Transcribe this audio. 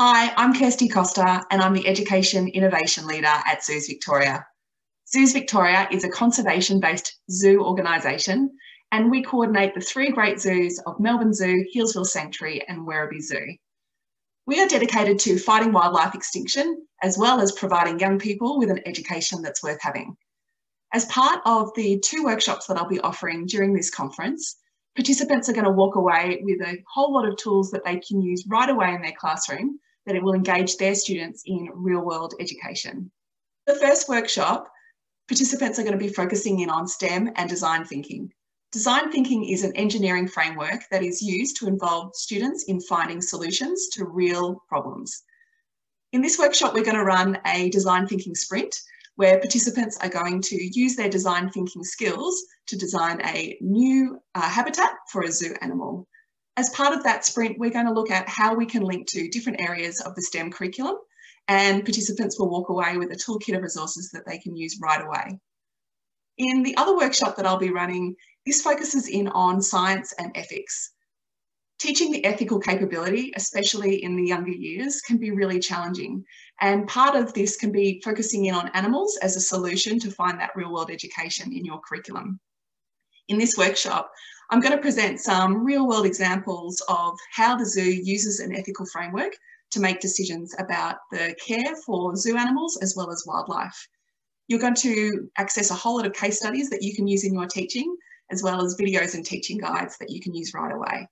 Hi, I'm Kirsty Costa and I'm the Education Innovation Leader at Zoos Victoria. Zoos Victoria is a conservation-based zoo organisation and we coordinate the three great zoos of Melbourne Zoo, Healesville Sanctuary and Werribee Zoo. We are dedicated to fighting wildlife extinction as well as providing young people with an education that's worth having. As part of the two workshops that I'll be offering during this conference, participants are going to walk away with a whole lot of tools that they can use right away in their classroom that it will engage their students in real world education. The first workshop, participants are going to be focusing in on STEM and design thinking. Design thinking is an engineering framework that is used to involve students in finding solutions to real problems. In this workshop, we're going to run a design thinking sprint where participants are going to use their design thinking skills to design a new uh, habitat for a zoo animal. As part of that sprint, we're going to look at how we can link to different areas of the STEM curriculum and participants will walk away with a toolkit of resources that they can use right away. In the other workshop that I'll be running, this focuses in on science and ethics. Teaching the ethical capability, especially in the younger years, can be really challenging. And part of this can be focusing in on animals as a solution to find that real world education in your curriculum. In this workshop, I'm going to present some real world examples of how the zoo uses an ethical framework to make decisions about the care for zoo animals as well as wildlife. You're going to access a whole lot of case studies that you can use in your teaching, as well as videos and teaching guides that you can use right away.